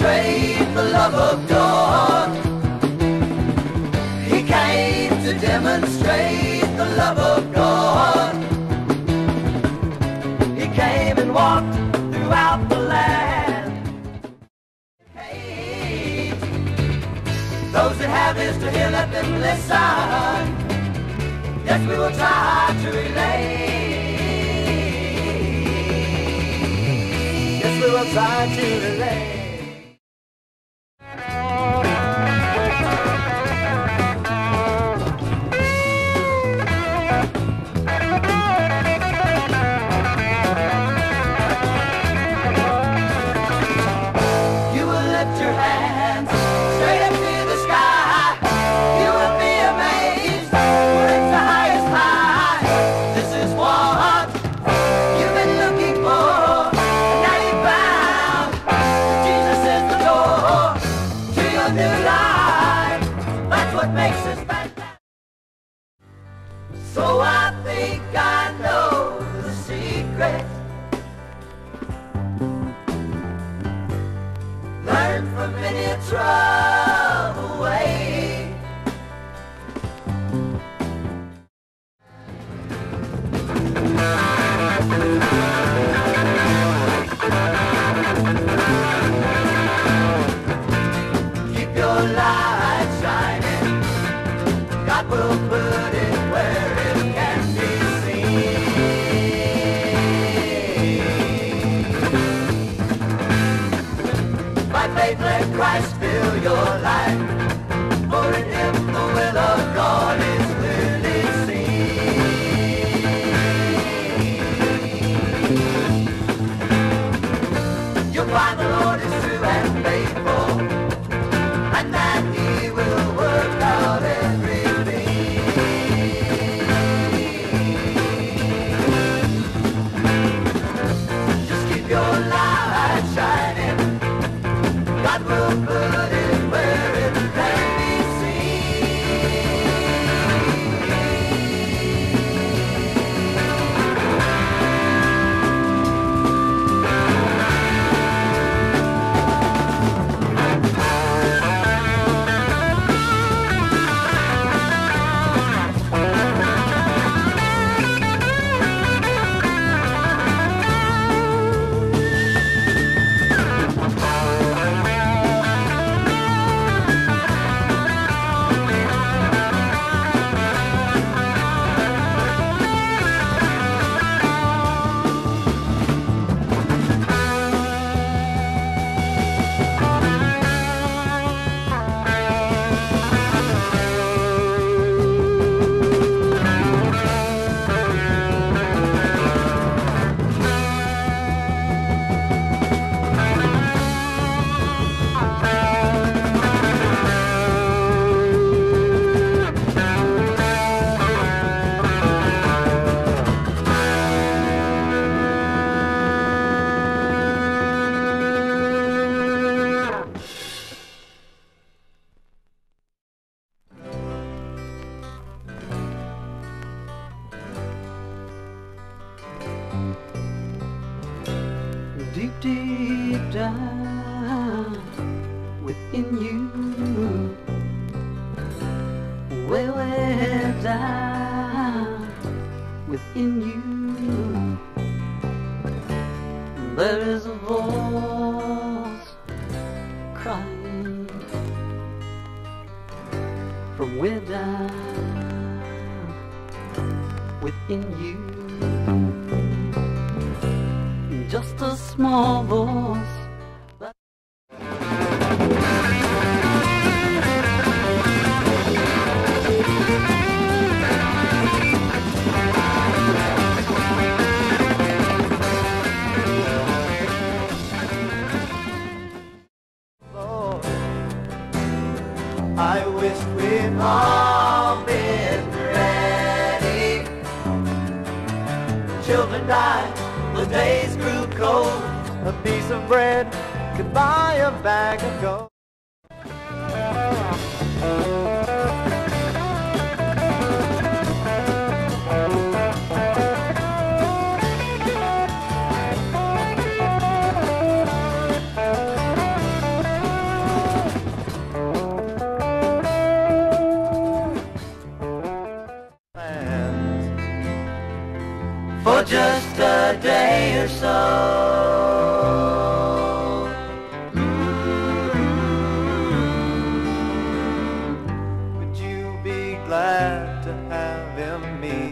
demonstrate the love of God. He came to demonstrate the love of God. He came and walked throughout the land. Hey, those that have ears to hear, let them listen. Yes, we will try to relate. Yes, we will try to relate. Your hands Christ fill your life. Within you, way down within you, there is a voice crying from way down within you just a small voice. I wish we'd all been ready. Children died, the days grew cold. A piece of bread could buy a bag of gold. for just a day or so. Mm -hmm. Would you be glad to have him meet?